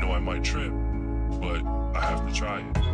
know I might trip, but I have to try it.